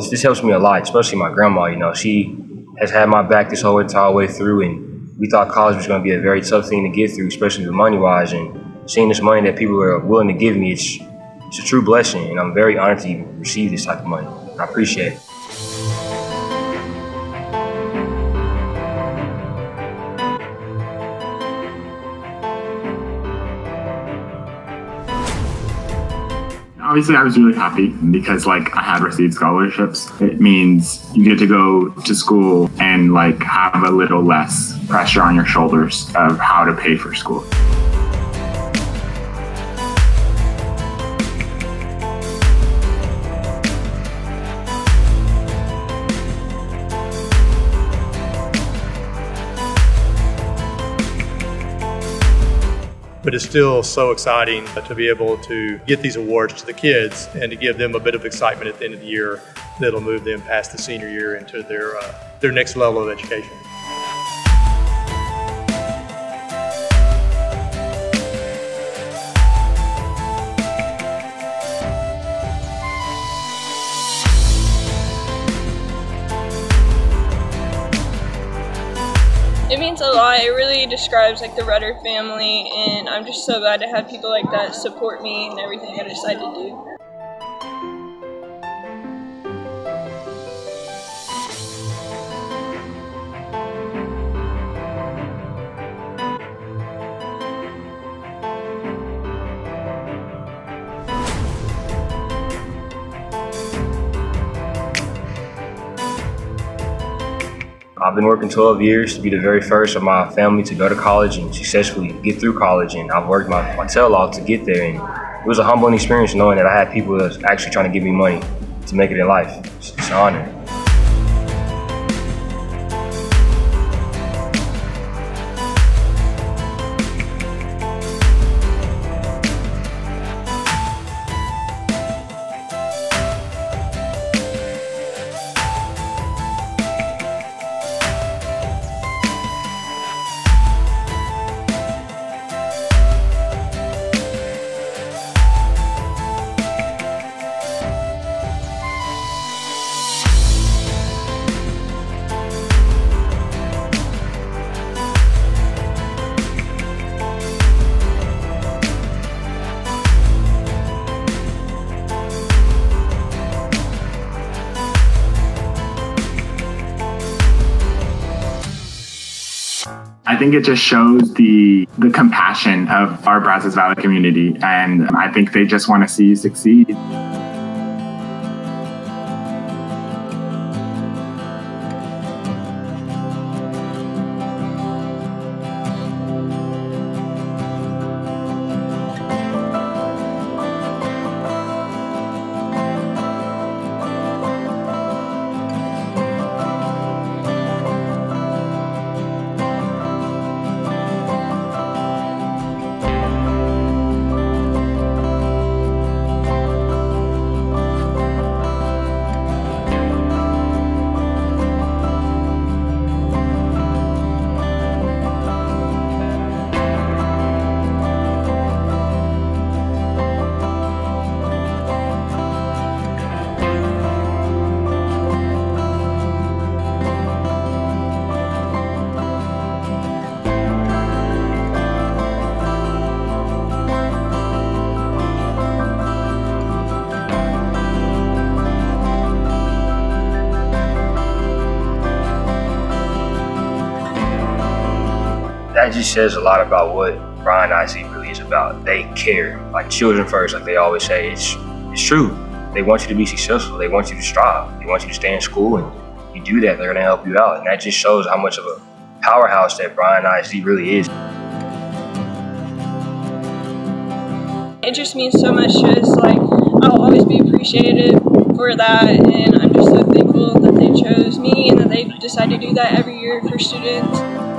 This helps me a lot, especially my grandma. You know, she has had my back this whole entire way through, and we thought college was going to be a very tough thing to get through, especially with money wise. And seeing this money that people are willing to give me, it's it's a true blessing, and I'm very honored to even receive this type of money. I appreciate it. Obviously, I was really happy because like I had received scholarships. It means you get to go to school and like have a little less pressure on your shoulders of how to pay for school. But it's still so exciting to be able to get these awards to the kids and to give them a bit of excitement at the end of the year that'll move them past the senior year into their, uh, their next level of education. Means a lot. It really describes like the Rudder family, and I'm just so glad to have people like that support me and everything I decide to do. I've been working 12 years to be the very first of my family to go to college and successfully get through college. And I've worked my, my tail off to get there. And it was a humbling experience knowing that I had people that's actually trying to give me money to make it in life. It's, it's an honor. I think it just shows the the compassion of our Brazos Valley community, and I think they just want to see you succeed. That just says a lot about what Bryan ISD really is about. They care, like children first, like they always say. It's it's true. They want you to be successful. They want you to strive. They want you to stay in school, and you do that, they're gonna help you out. And that just shows how much of a powerhouse that Bryan ISD really is. It just means so much to us. Like I'll always be appreciated for that, and I'm just so thankful that they chose me and that they decide to do that every year for students.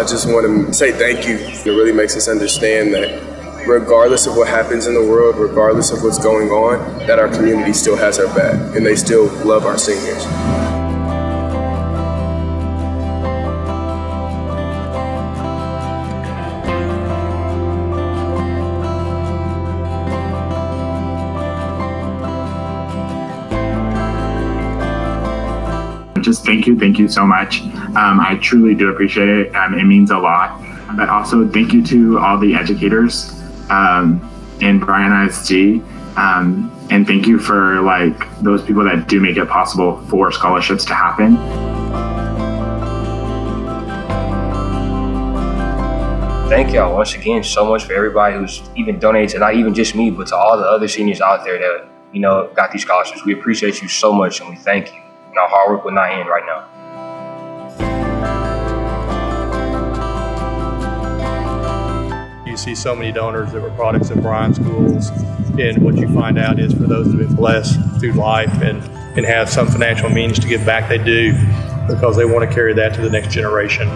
I just want to say thank you. It really makes us understand that regardless of what happens in the world, regardless of what's going on, that our community still has our back and they still love our seniors. just thank you, thank you so much. Um, I truly do appreciate it. Um, it means a lot. But also, thank you to all the educators um, in Bryan ISD. Um, and thank you for like those people that do make it possible for scholarships to happen. Thank y'all once again so much for everybody who's even donated not even just me, but to all the other seniors out there that you know got these scholarships. We appreciate you so much, and we thank you. And our hard work will not end right now. You see so many donors that were products of Bryan schools, and what you find out is for those have been blessed through life and, and have some financial means to give back, they do because they want to carry that to the next generation.